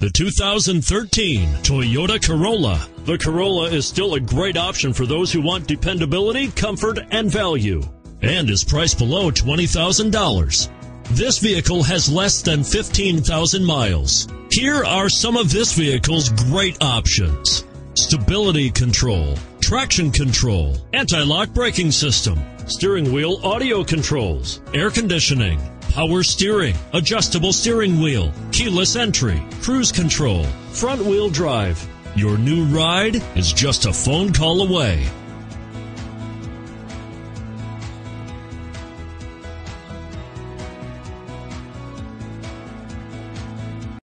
The 2013 Toyota Corolla. The Corolla is still a great option for those who want dependability, comfort, and value, and is priced below $20,000. This vehicle has less than 15,000 miles. Here are some of this vehicle's great options. Stability control, traction control, anti-lock braking system, steering wheel audio controls, air conditioning, power steering, adjustable steering wheel, keyless entry, cruise control, front wheel drive. Your new ride is just a phone call away.